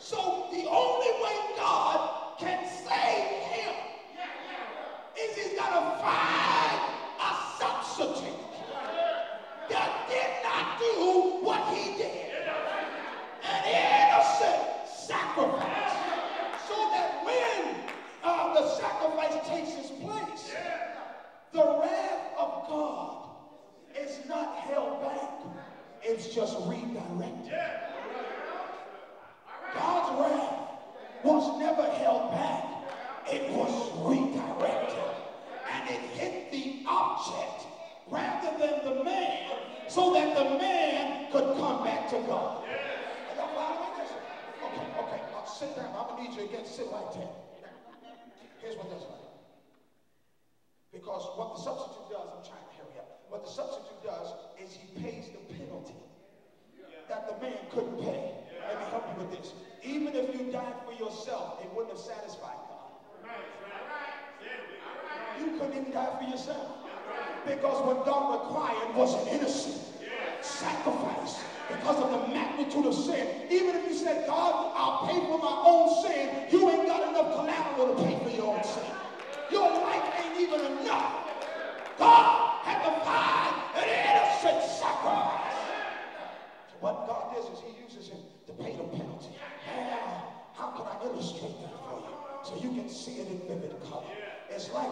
So the only way God can save him is he's got to find a substitute that did not do what he did. An innocent sacrifice. So that when uh, the sacrifice takes its place, the wrath of God is not held back. It's just redirected. God's wrath was never held back. It was redirected. And it hit the object rather than the man so that the man could come back to God. Okay, okay. Now sit down. I'm going to need you again. Sit right there. Here's what that's like. Because what the substitute does, I'm trying to hurry up. What the substitute does is he pays the penalty that the man couldn't pay. Let me help you with this. Even if you died for yourself, it wouldn't have satisfied God. You couldn't even die for yourself. Because what God required was an innocent sacrifice because of the magnitude of sin. Even if you said, God, I'll pay for my own sin, you ain't got enough collateral to pay for your own sin. Your life ain't even enough. God had to find an innocent sacrifice. So what God does is he uses him to pay the penalty. How, how can I illustrate that for you? So you can see it in vivid color. It's like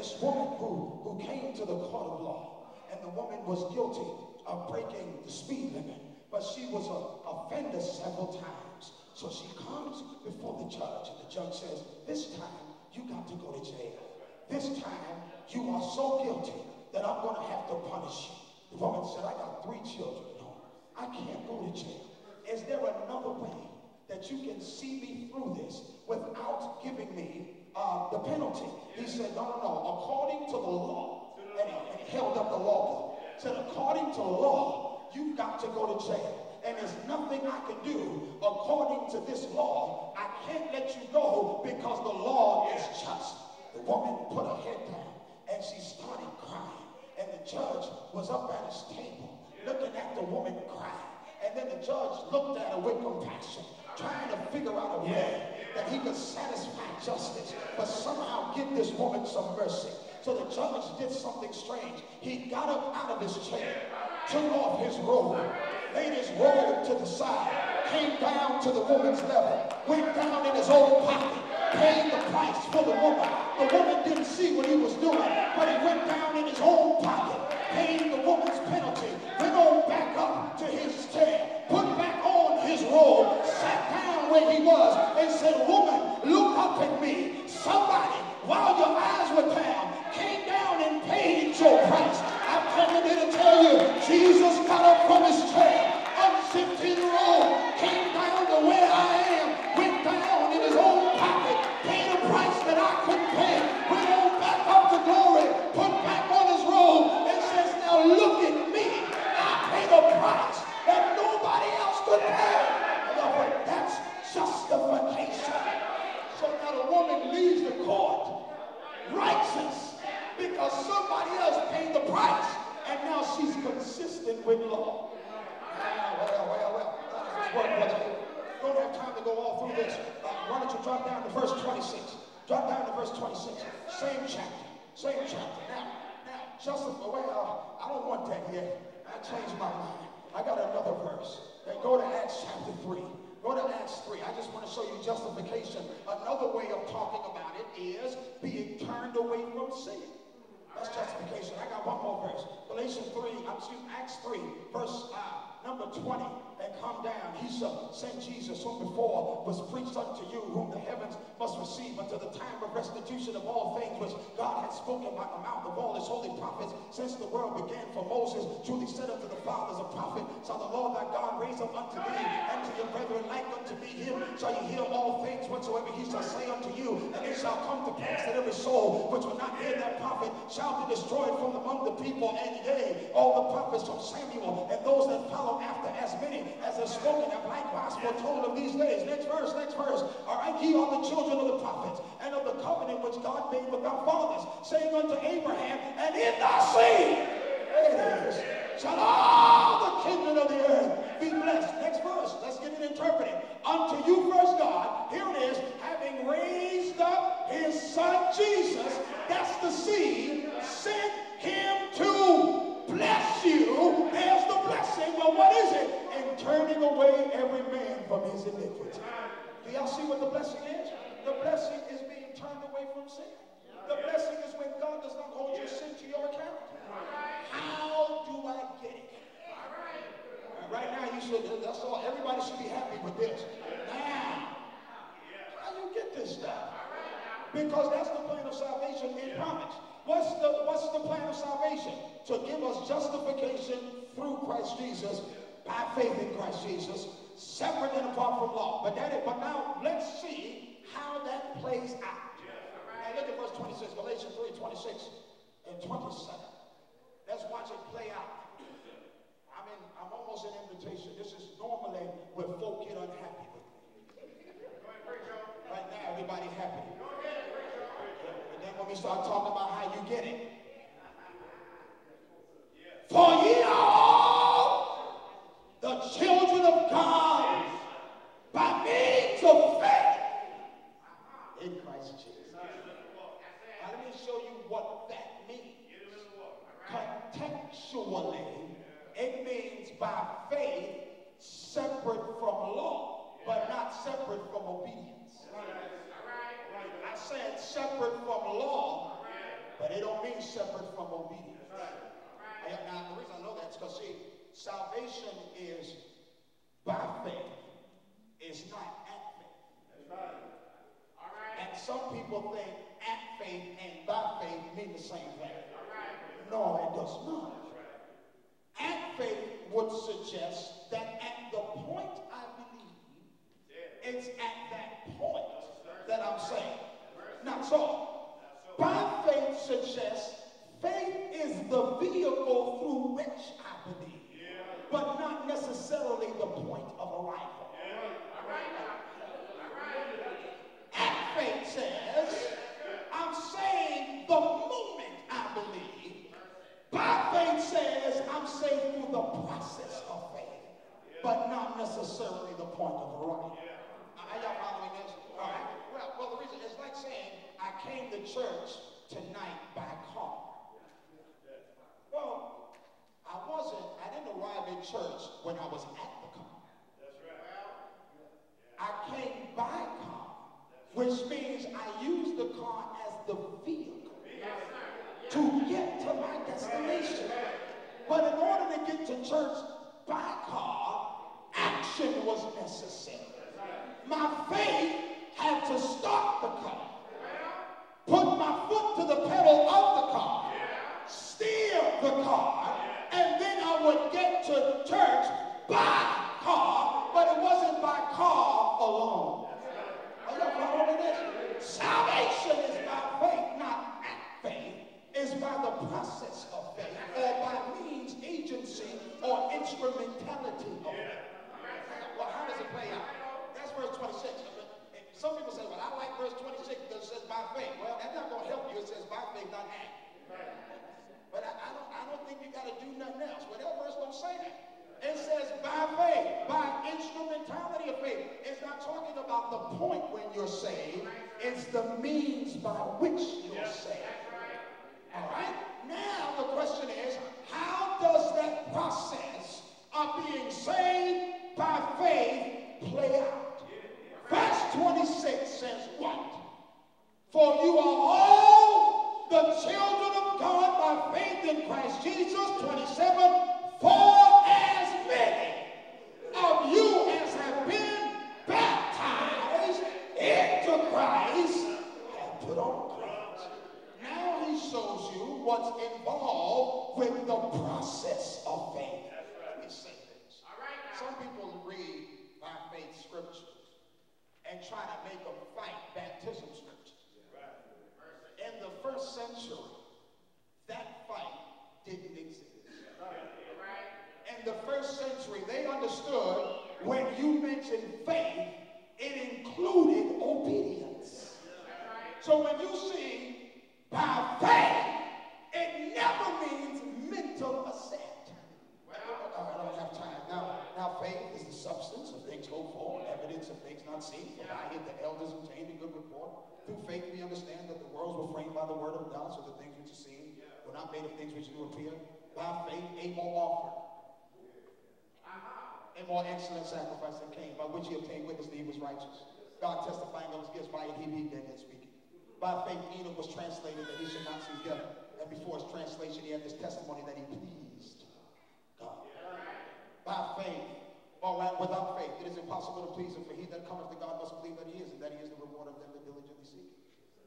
this woman who, who came to the court of law, and the woman was guilty of breaking the speed limit, but she was a offender several times. So she comes before the judge, and the judge says, this time you got to go to jail. This time, you are so guilty that I'm going to have to punish you. The woman said, I got three children home. I can't go to jail. Is there another way that you can see me through this without giving me uh, the penalty? He said, no, no, no. According to the law, and he, held up the law said, according to the law, you've got to go to jail and there's nothing I can do according to this law. I can't let you go because the law is just. The woman put her head down and she started crying. And the judge was up at his table looking at the woman crying. And then the judge looked at her with compassion, trying to figure out a way that he could satisfy justice, but somehow give this woman some mercy. So the judge did something strange. He got up out of his chair, took off his robe, laid his robe to the side, came down to the woman's level, went down in his own pocket, paid the price for the woman. The woman didn't see what he was doing, but he went down in his own pocket, paid the woman's penalty, 26. Same chapter. Same chapter. Now, now, justify. Well, I don't want that yet. I changed my mind. I got another verse. Then go to Acts chapter 3. Go to Acts 3. I just want to show you justification. Another way of talking about it is being turned away from sin. That's justification. I got one more verse. Galatians 3, I'm excuse Acts 3, verse uh, number 20. And come down. He shall send Jesus, whom before was preached unto you, whom the heavens must receive unto the time of restitution of all things which God hath spoken by the mouth of all his holy prophets since the world began. For Moses truly said unto the fathers a prophet, shall the Lord thy God raise up unto thee and to your brethren like unto me him shall you hear all things whatsoever he shall say unto you. And it shall come to pass that every soul which will not hear that prophet shall be destroyed from among the people. And yea, all the prophets from Samuel as are spoken have likewise foretold of these days. Next verse, next verse. All right, ye are the children of the prophets and of the covenant which God made with our fathers, saying unto Abraham, and in thy seed, is, shall all the kindred of the earth be blessed. Next verse, let's get it interpreted. Unto you first God, here it is, having raised up his son Jesus, that's the seed, sent him to bless you. There's the blessing. Well, what is it? And turning away every man from his iniquity. Do y'all see what the blessing is? The blessing is being turned away from sin. The blessing is when God does not hold your sin to your account. How do I get it? Right now, you should, that's all, everybody should be happy with this. Now, how you get this stuff? Because that's the plan of salvation in promise. What's the, what's the plan of salvation? To give us justification through Christ Jesus, by faith in Christ Jesus, separate and apart from law. But that but now let's see how that plays out. Now look at verse 26, Galatians 3, 26 and 27. Let's watch it play out. I mean, I'm almost an invitation. This is normally where folk get unhappy with me. Right now, everybody happy. And then when we start talking about how you get it. For ye are all the children of God by means of faith in Christ Jesus. Now, let me show you what that means. Contextually, it means by faith separate from law, but not separate from obedience. I said separate from law, but it don't mean separate from obedience. I- Now, the reason I know that is because, see, salvation is by faith, it's not at faith. That's right. And some people think at faith and by faith mean the same thing. No, it does not. Faith would suggest that at the point I believe, it's at that point that I'm saved. Not so. By faith suggests faith is the vehicle through which I believe, but not necessarily the point of arrival. At faith says, I'm saved the moment I believe. By faith says, I'm saved the process of faith, but not necessarily the point of arrival. Are y'all following this? All right. Well, well, the reason it's like saying I came to church tonight by car. Well, I wasn't. I didn't arrive in church when I was at the car. I came by car, which means I used the car as the vehicle to get to my destination. But in order to get to church by car, action was necessary. My says by not at. But I, I, don't, I don't think you got to do nothing else. Well, that verse don't say that. It says by faith, by instrumentality of faith. It's not talking about the point when you're saved. It's the means by which you're saved. All right? Now the question is, how does that process of being saved by faith play out? Verse 26 says what? For you are all the children of God by faith in Christ Jesus. 27. For as many of you as have been baptized into Christ have put on Christ. Now he shows you what's involved with the process of faith. Let me say this. Some people read by faith scriptures and try to make them fight baptism scriptures. In the first century, that fight didn't exist. In the first century, they understood when you mentioned faith, it included obedience. So when you see by faith, it never means mental assent. I don't have time. Now, now faith is the substance of things hoped for, evidence of things not not seen, for by it the elders obtained a good report. Through faith we understand that the worlds were framed by the word of God, so the things which are seen were not made of things which do appear. By faith Abel offered a more excellent sacrifice than Cain, by which he obtained witness that he was righteous. God testifying of his gifts, by it he being dead and speaking. By faith Enoch was translated that he should not see death, and before his translation he had this testimony that he pleased God. By faith, or without faith, it is impossible to please him, for he that cometh to God must believe that he is, and that he is the reward of them that diligently seek him.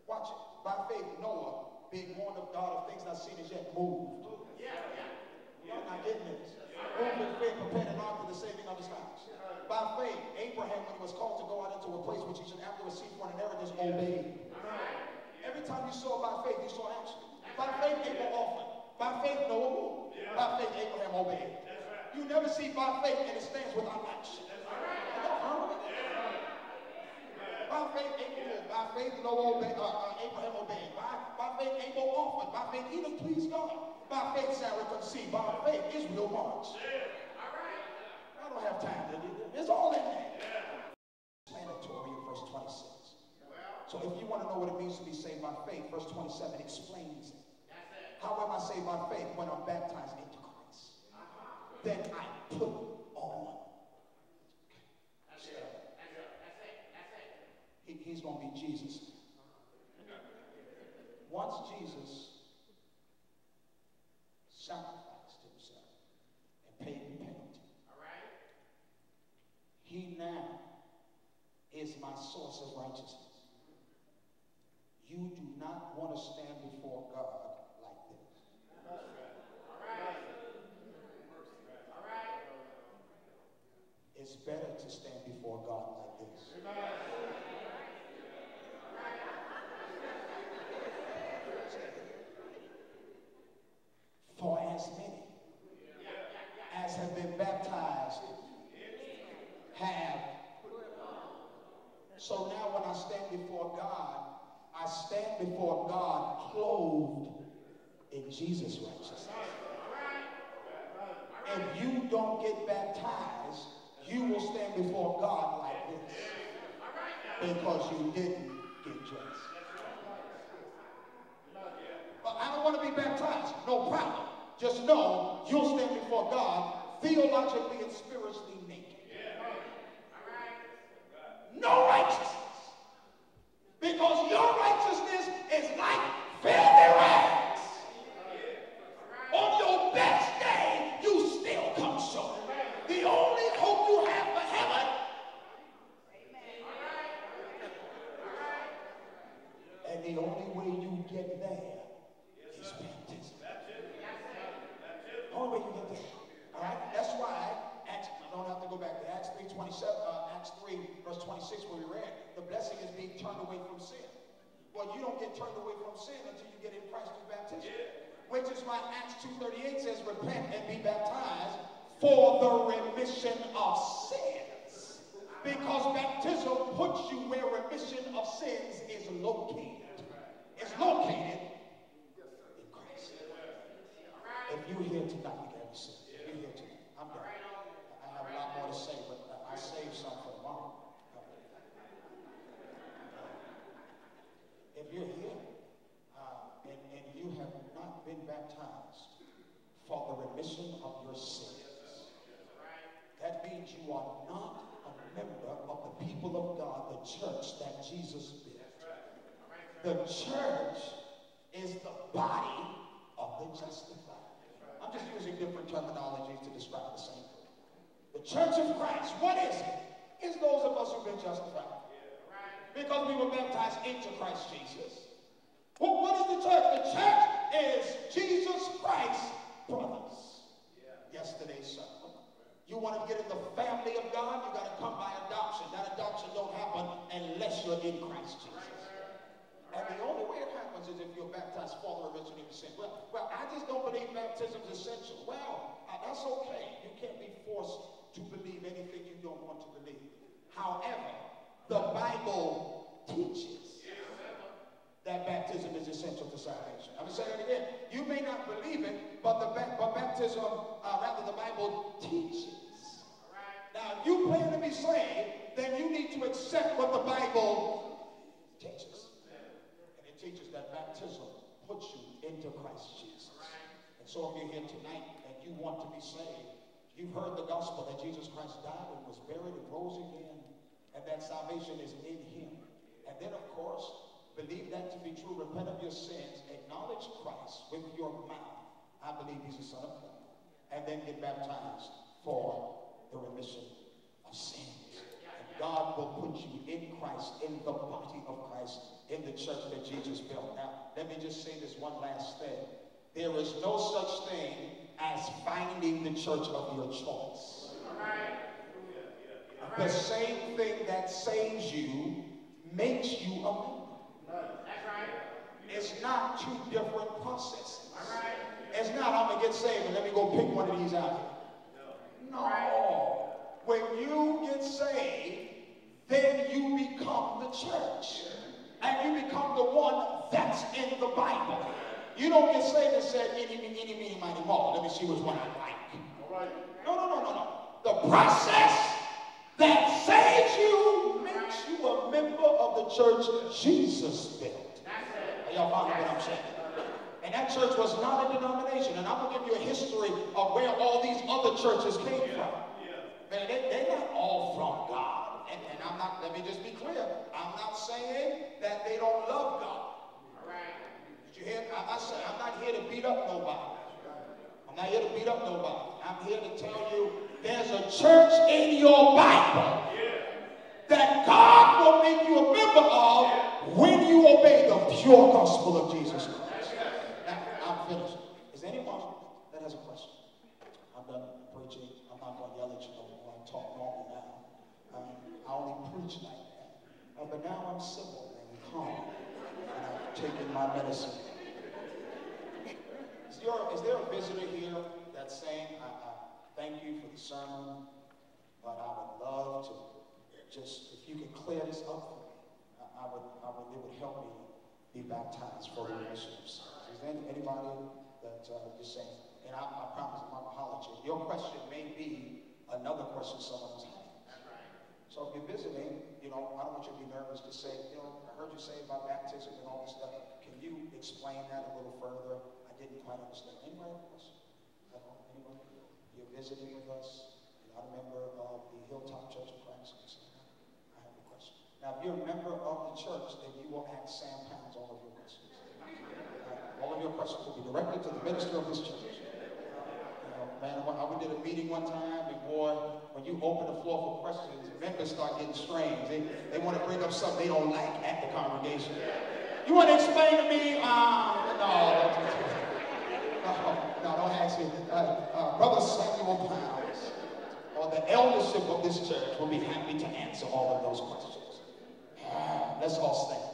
Watch it. By faith, Noah, being warned of God of things not seen as yet, moved. Yeah, yeah. Y'all not getting this. In faith, prepared an ark for the saving of his house. By faith, Abraham, when he was called to go out into a place which he should afterwards seek for an inheritance, obeyed. Every time you saw by faith, you saw action. By faith, Abel offered. By faith, Noah moved. By faith, Abraham obeyed. You never see by faith and it stands without action. By faith, Abel By faith, Noah obeyed, uh, uh, Abraham obeyed. By, by faith, Abel offered. By faith, Enoch pleased God. By faith, Sarah conceived. By faith, Israel marched. I don't have time to do it. It's all in there. Mandatory in verse 26. So if you want to know what it means to be saved by faith, verse 27 explains it. How am I saved by faith? When I'm baptized into Christ then I put on. That's it. That's it. That's it. That's it. He, he's going to be Jesus. Once Jesus sacrificed himself and paid the penalty, all right, he now is my source of righteousness. You do not want to stand before God it's better to stand before God like this. For as many as have been baptized have. So now when I stand before God, I stand before God clothed in Jesus' righteousness. If you don't get baptized, you will stand before God like this because you didn't get dressed. But I don't want to be baptized. No problem. Just know you'll stand before God theologically and spiritually naked. No righteousness. Because your righteousness is like filthy rags. On your best day, you still come short. The only hope you have for heaven and the only way you get there is baptism. Only way you get there. All right? That's why Acts, I don't have to go back to Acts 3, 27, uh, Acts 3, verse 26, where we read, the blessing is being turned away from sin. Well, you don't get turned away from sin until you get in Christ through baptism. Which is why Acts 2.38 says, repent and be baptized for the remission of sins. Because baptism puts you where remission of sins is located. It's located in Christ. If you're here tonight, you can have a seat. If you're here tonight, I'm done. I have a lot more to say, but I saved some for tomorrow. If you're here uh, and, and you have not been baptized for the remission of your sins, that means you are not a member of the people of God, the church that Jesus built. The church is the body of the justified. I'm just using different terminologies to describe the same thing. The church of Christ, what is it? It's those of us who've been justified. Because we were baptized into Christ Jesus. Well, what is the church? The church is Jesus Christ's brothers. Yesterday's sermon. You want to get in the family of God, you got to come by adoption. That adoption don't happen unless you're in Christ Jesus. And the only way it happens is if you're baptized for the of sin. Well, well, I just don't believe baptism is essential. Well, uh, that's okay. You can't be forced to believe anything you don't want to believe. However, the Bible teaches that baptism is essential to salvation. I'm going to say that again. You may not believe it, but the but baptism, uh, rather the Bible teaches. Now, if you plan to be saved, then you need to accept teaches that baptism puts you into Christ Jesus. And so if you're here tonight and you want to be saved, you've heard the gospel that Jesus Christ died and was buried and rose again, and that salvation is in him. And then, of course, believe that to be true, repent of your sins, acknowledge Christ with your mouth. I believe he's the Son of God. And then get baptized for the remission of sins. God will put you in Christ, in the body of Christ, in the church that Jesus built. Now, let me just say this one last thing. There is no such thing as finding the church of your choice. The same thing that saves you makes you a member. It's not two different processes. It's not, I'm going to get saved and let me go pick one of these out here. No. When you get saved, then you become the church. And you become the one that's in the Bible. You don't get saved and say, any, any, any, any, mighty, more. Let me see which one I like. All right. No, no, no, no, no. The process that saves you makes you a member of the church Jesus built. Are y'all following what I'm saying? And that church was not a denomination. And I'm going to give you a history of where all these other churches came from. Man, they, they're not all from God. And, and I'm not, let me just be clear. I'm not saying that they don't love God. Did You hear? I, I say, I'm not here to beat up nobody. I'm not here to beat up nobody. I'm here to tell you there's a church in your Bible that God will make you a member of when you obey the pure gospel of Jesus Christ. Now, I'm finished. Is anyone that has a question? I'm done preaching. I'm not going to yell at you talk normal now. Um, I only preach like that. Uh, but now I'm civil and calm. And I've taken my medicine there, is there a visitor here that's saying, I, I thank you for the sermon, but I would love to just, if you could clear this up for me, I, I would, I would, it would help me be baptized for the remission. Is there anybody that uh, you're saying, and I, I promise I'm not you. Your question may be another question someone has had. So if you're visiting, you know, I don't want you to be nervous to say, you know, I heard you say about baptism and all this stuff. Can you explain that a little further? I didn't quite understand. Anybody a? Anyone? You're visiting with us. You're not a member of the Hilltop Church of Christ. I have a question. Now, if you're a member of the church, then you will ask Sam Pounds all of your questions. All of your questions will be directed to the minister of this church. Man, we did a meeting one time, and boy, when you open the floor for questions, members start getting strange. They, they want to bring up something they don't like at the congregation. You want to explain to me? Uh, no, no, no, don't ask me. Uh, uh, Brother Samuel Pounds, or the eldership of this church, will be happy to answer all of those questions. let's all stand.